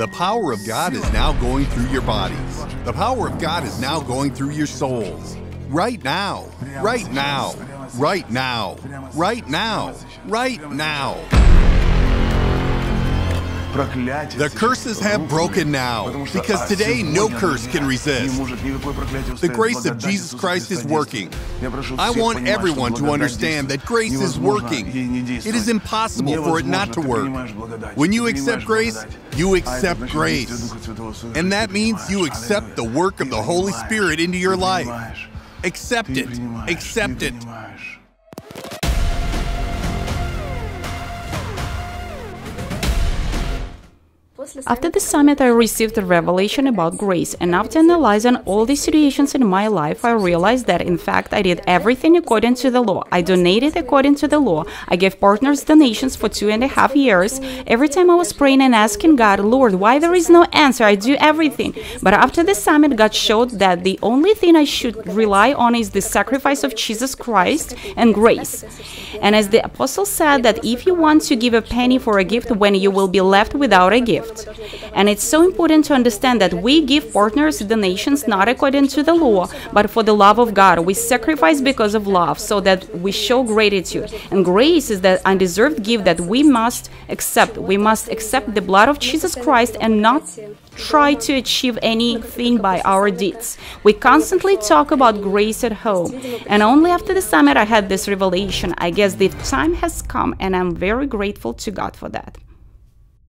The power of God is now going through your bodies. The power of God is now going through your souls. Right now. Right now. Right now. Right now. Right now. The curses have broken now because today no curse can resist. The grace of Jesus Christ is working. I want everyone to understand that grace is working. It is impossible for it not to work. When you accept grace, you accept grace. And that means you accept the work of the Holy Spirit into your life. Accept it. Accept it. After the summit, I received a revelation about grace, and after analyzing all the situations in my life, I realized that in fact I did everything according to the law. I donated according to the law. I gave partners donations for two and a half years. Every time I was praying and asking God, Lord, why there is no answer? I do everything. But after the summit, God showed that the only thing I should rely on is the sacrifice of Jesus Christ and grace. And as the apostle said, that if you want to give a penny for a gift, when you will be left without a gift. And it's so important to understand that we give partners the nations not according to the law, but for the love of God. We sacrifice because of love, so that we show gratitude. And grace is that undeserved gift that we must accept. We must accept the blood of Jesus Christ and not try to achieve anything by our deeds. We constantly talk about grace at home, and only after the summit I had this revelation. I guess the time has come, and I'm very grateful to God for that.